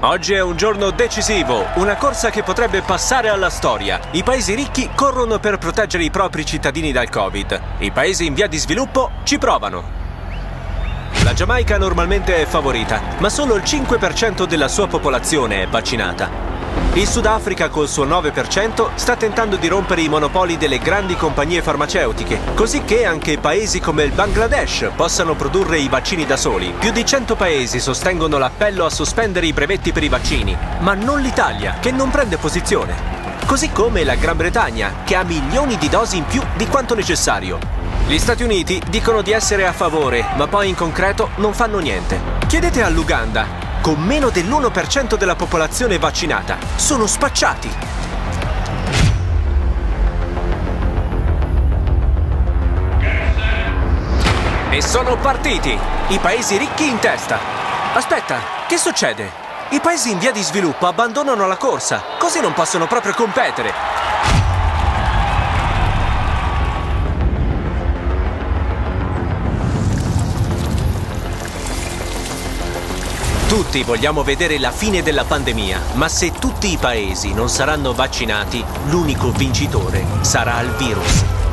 Oggi è un giorno decisivo, una corsa che potrebbe passare alla storia. I paesi ricchi corrono per proteggere i propri cittadini dal Covid. I paesi in via di sviluppo ci provano. La Giamaica normalmente è favorita, ma solo il 5% della sua popolazione è vaccinata. Il Sudafrica col suo 9% sta tentando di rompere i monopoli delle grandi compagnie farmaceutiche, così che anche paesi come il Bangladesh possano produrre i vaccini da soli. Più di 100 paesi sostengono l'appello a sospendere i brevetti per i vaccini, ma non l'Italia, che non prende posizione. Così come la Gran Bretagna, che ha milioni di dosi in più di quanto necessario. Gli Stati Uniti dicono di essere a favore, ma poi in concreto non fanno niente. Chiedete all'Uganda, con meno dell'1% della popolazione vaccinata. Sono spacciati. E sono partiti! I paesi ricchi in testa. Aspetta, che succede? I paesi in via di sviluppo abbandonano la corsa, così non possono proprio competere. Tutti vogliamo vedere la fine della pandemia, ma se tutti i paesi non saranno vaccinati, l'unico vincitore sarà il virus.